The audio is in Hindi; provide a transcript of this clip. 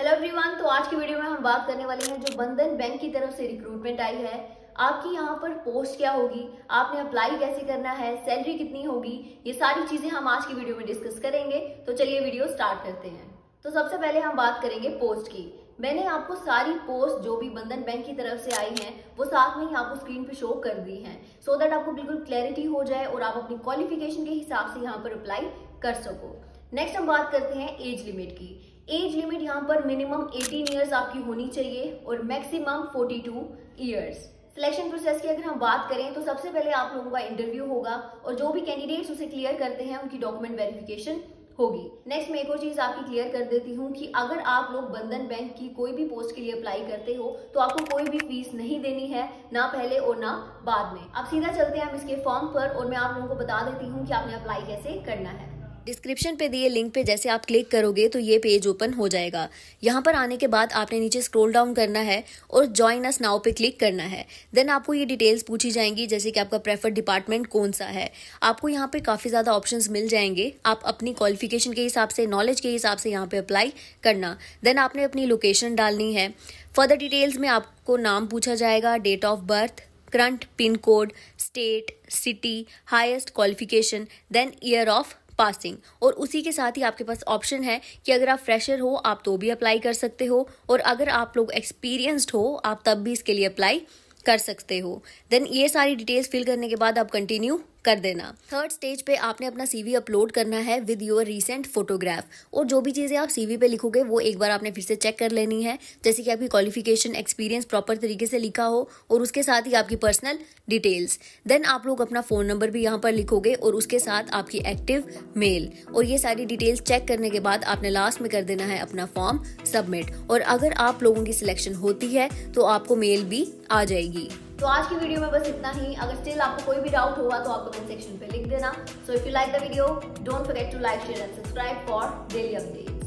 हेलो एवरीवन तो आज की वीडियो में हम बात करने वाले हैं जो बंधन बैंक की तरफ़ से रिक्रूटमेंट आई है। आपकी यहाँ पर पोस्ट क्या होगी? आपने अप्लाई कैसे करना है? सैलरी कितनी होगी? ये सारी चीज़ें हम आज की वीडियो में डिस्कस करेंगे। तो चलिए वीडियो स्टार्ट करते हैं। तो सबसे पहले हम बात करेंगे पोस्ट की। मैंने आपको सारी पोस्ट जो भी बंधन बैंक की तरफ़ से आई हैं, वो साथ में ही आपको स्क्रीन पे शो कर दी हैं। सो दैट आपको बिल्कुल क्लैरिटी हो जाए और आप अपनी क्वालिफिकेशन के हिसाब से यहाँ पर अप्लाई कर सको। नेक्स्ट हम बात करते हैं एज लिमिट की। एज लिमिट यहाँ पर मिनिमम 18 इयर्स आपकी होनी चाहिए और मैक्सिमम 42 इयर्स सिलेक्शन प्रोसेस की अगर हम बात करें तो सबसे पहले आप लोगों का इंटरव्यू होगा और जो भी कैंडिडेट्स उसे क्लियर करते हैं, उनकी डॉक्यूमेंट वेरिफिकेशन होगी। नेक्स्ट मैं एक और चीज़ आपकी क्लियर कर देती हूँ कि अगर आप लोग बंधन बैंक की कोई भी पोस्ट के लिए अप्लाई करते हो तो आपको कोई भी फ़ीस नहीं देनी है, ना पहले और ना बाद में। अब सीधा चलते हैं हम इसके फॉर्म पर और मैं आप लोगों को बता देती हूँ कि आपने अप्लाई कैसे करना है। डिस्क्रिप्शन पे दिए लिंक पे जैसे आप क्लिक करोगे तो ये पेज ओपन हो जाएगा। यहाँ पर आने के बाद आपने नीचे स्क्रॉल डाउन करना है और ज्वाइन अस नाउ पे क्लिक करना है। देन आपको ये डिटेल्स पूछी जाएँगी, जैसे कि आपका प्रेफर्ड डिपार्टमेंट कौन सा है। आपको यहाँ पे काफ़ी ज़्यादा ऑप्शंस मिल जाएँगे। आप अपनी क्वालिफिकेशन के हिसाब से नॉलेज के हिसाब से यहाँ पे अप्लाई करना। देन आपने अपनी लोकेशन डालनी है। फर्दर डिटेल्स में आपको नाम पूछा जाएगा date of birth current pin code state city highest qualification then year of passing और उसी के साथ ही आपके पास ऑप्शन है कि अगर आप फ्रेशर हो, आप तो भी अप्लाई कर सकते हो। और अगर आप लोग एक्सपीरियंस्ड हो, आप तब भी इसके लिए अप्लाई कर सकते हो। देन ये सारी डिटेल्स फिल करने के बाद आप कंटिन्यू कर देना। थर्ड स्टेज पे आपने अपना सीवी अपलोड करना है विद योर रिसेंट फोटोग्राफ और जो भी चीज़ें आप सीवी पे लिखोगे, वो एक बार आपने फिर से चेक कर लेनी है। जैसे कि आपकी क्वालिफिकेशन एक्सपीरियंस प्रॉपर तरीके से लिखा हो और उसके साथ ही आपकी पर्सनल डिटेल्स देन आप लोग अपना फ़ोन नंबर भी यहाँ पर लिखोगे और उसके साथ आपकी एक्टिव मेल और ये सारी डिटेल्स चेक करने के बाद आपने लास्ट में कर देना है अपना फॉर्म सबमिट और अगर आप लोगों की सिलेक्शन होती है तो आपको मेल भी आ जाएगी। तो आज की वीडियो में बस इतना ही। अगर स्टिल आपको कोई भी डाउट हुआ तो आप कमेंट सेक्शन पे लिख देना। So if you like the video don't forget to like share and subscribe for daily update